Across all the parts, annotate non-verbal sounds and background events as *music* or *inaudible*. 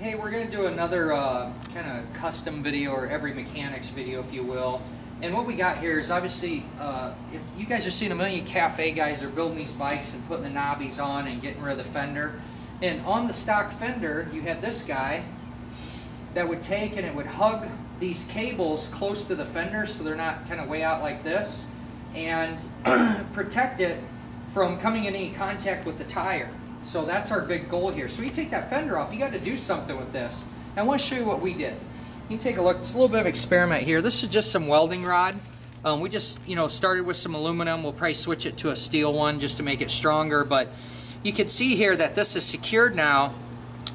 Hey, we're going to do another uh, kind of custom video or every mechanics video, if you will. And what we got here is obviously, uh, if you guys are seeing a million cafe guys are building these bikes and putting the knobbies on and getting rid of the fender. And on the stock fender, you had this guy that would take and it would hug these cables close to the fender so they're not kind of way out like this and *clears throat* protect it from coming in any contact with the tire. So that's our big goal here. So you take that fender off, you got to do something with this. And I want to show you what we did. You can take a look. It's a little bit of experiment here. This is just some welding rod. Um, we just, you know, started with some aluminum. We'll probably switch it to a steel one just to make it stronger. But you can see here that this is secured now,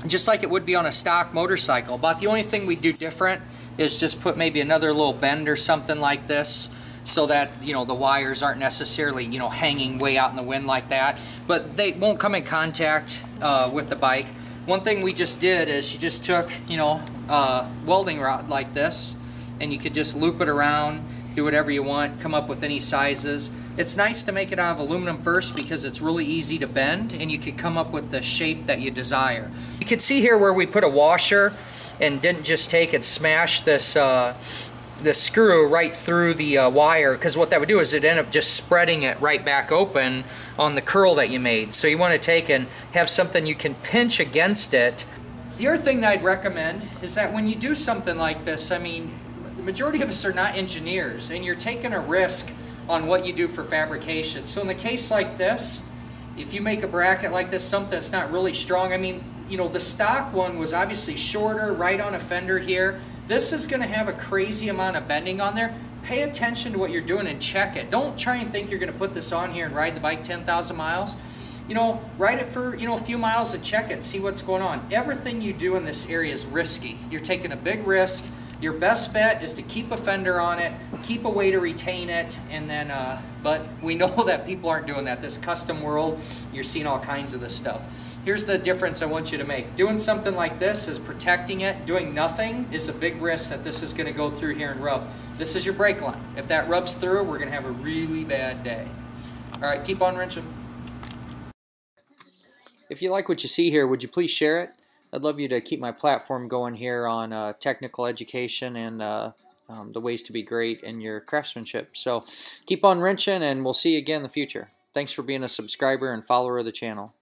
just like it would be on a stock motorcycle. But the only thing we do different is just put maybe another little bend or something like this so that you know the wires aren't necessarily you know hanging way out in the wind like that. But they won't come in contact uh, with the bike. One thing we just did is you just took you know a welding rod like this and you could just loop it around do whatever you want come up with any sizes. It's nice to make it out of aluminum first because it's really easy to bend and you could come up with the shape that you desire. You can see here where we put a washer and didn't just take and smash this uh, the screw right through the uh, wire because what that would do is it end up just spreading it right back open on the curl that you made. So you want to take and have something you can pinch against it. The other thing that I'd recommend is that when you do something like this, I mean, the majority of us are not engineers and you're taking a risk on what you do for fabrication. So in the case like this, if you make a bracket like this, something that's not really strong, I mean, you know, the stock one was obviously shorter, right on a fender here. This is going to have a crazy amount of bending on there. Pay attention to what you're doing and check it. Don't try and think you're going to put this on here and ride the bike 10,000 miles. You know, ride it for, you know, a few miles and check it, see what's going on. Everything you do in this area is risky. You're taking a big risk. Your best bet is to keep a fender on it, keep a way to retain it, and then, uh, but we know *laughs* that people aren't doing that. This custom world, you're seeing all kinds of this stuff. Here's the difference I want you to make. Doing something like this is protecting it. Doing nothing is a big risk that this is going to go through here and rub. This is your brake line. If that rubs through, we're going to have a really bad day. All right, keep on wrenching. If you like what you see here, would you please share it? I'd love you to keep my platform going here on uh, technical education and uh, um, the ways to be great in your craftsmanship. So keep on wrenching and we'll see you again in the future. Thanks for being a subscriber and follower of the channel.